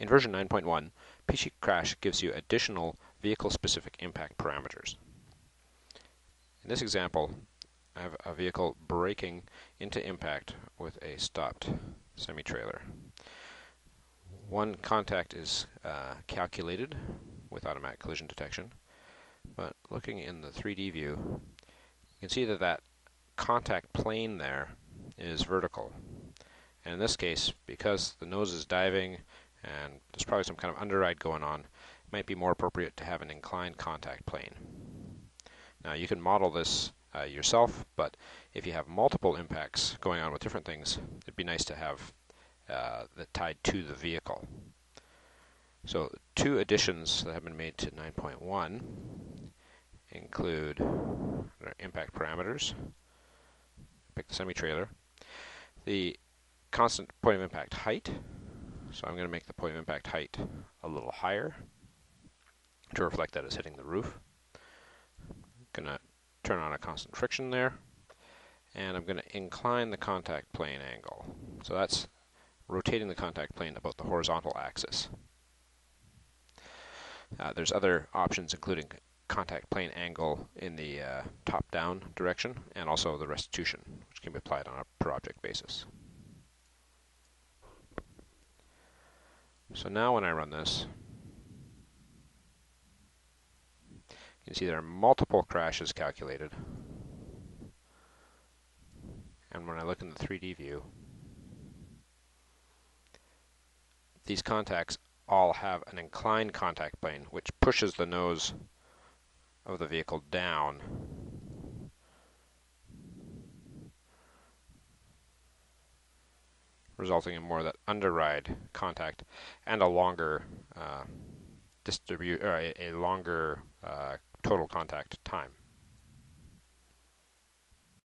In version 9.1, PC Crash gives you additional vehicle-specific impact parameters. In this example, I have a vehicle braking into impact with a stopped semi-trailer. One contact is uh, calculated with automatic collision detection, but looking in the 3D view, you can see that that contact plane there is vertical. And in this case, because the nose is diving and there's probably some kind of underride going on, it might be more appropriate to have an inclined contact plane. Now you can model this uh, yourself, but if you have multiple impacts going on with different things, it'd be nice to have uh, that tied to the vehicle. So two additions that have been made to 9.1 include impact parameters, pick the semi-trailer, the constant point of impact height, so I'm going to make the point of impact height a little higher to reflect that it's hitting the roof. I'm going to turn on a constant friction there, and I'm going to incline the contact plane angle. So that's rotating the contact plane about the horizontal axis. Uh, there's other options including contact plane angle in the uh, top-down direction and also the restitution, which can be applied on a per object basis. So now when I run this, you can see there are multiple crashes calculated. And when I look in the 3D view, these contacts all have an inclined contact plane, which pushes the nose of the vehicle down. Resulting in more of that underride contact and a longer uh, distribute or a, a longer uh, total contact time.